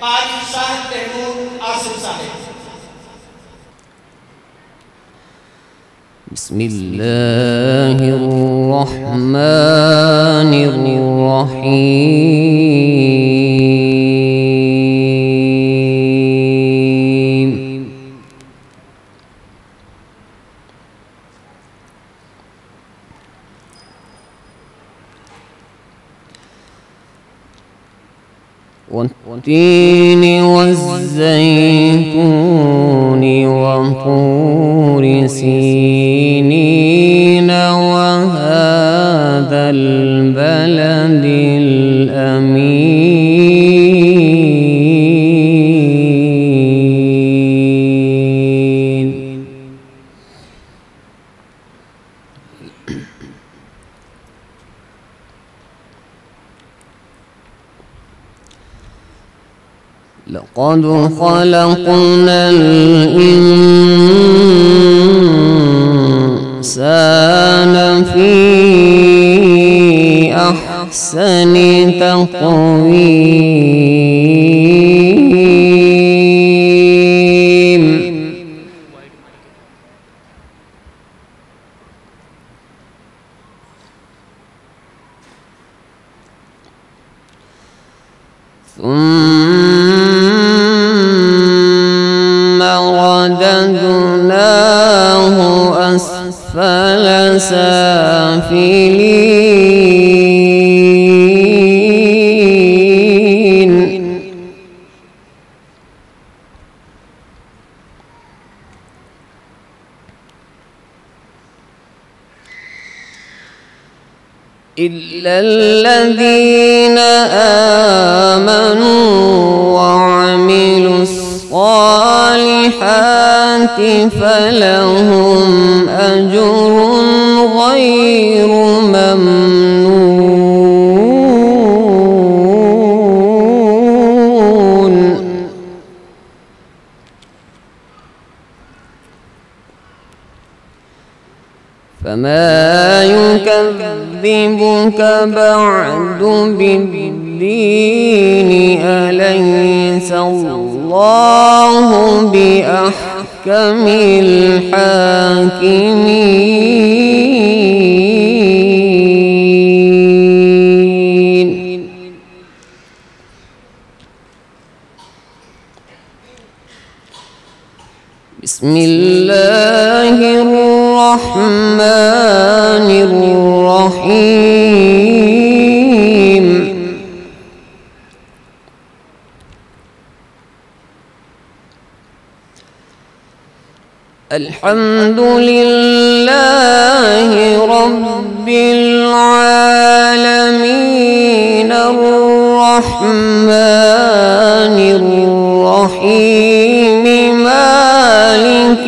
कारी साहिब तैमूर आसिफ साहिब بسم الله الرحمن الرحيم والتين والزيتون وطور سينين وهذا البلد الأمين. لقد خلقنا الإنسان رددناه أسفل سافلين. إلا الذين آمنوا فلهم أجر غير ممنون. فما يكذبك بعد بالدين بأحكم الحاكمين بسم الله الرحمن الحمد لله رب العالمين الرحمن الرحيم مالك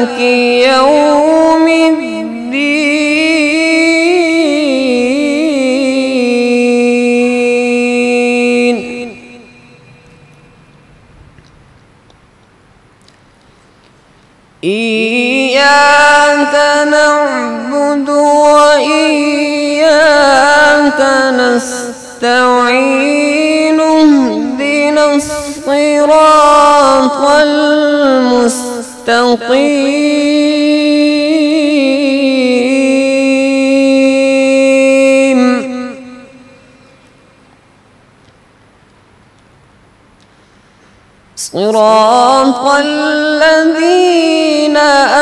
مالك يوم الدين. إياك نعبد وإياك نستعين اهدنا الصراط المستقيم. صراط الذين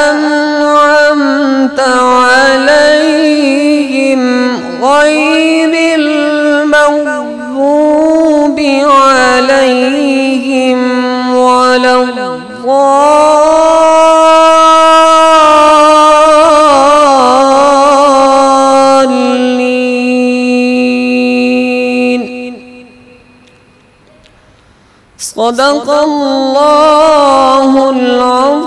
أنعمت عليهم غير المغضوب عليهم صدق الله العظيم.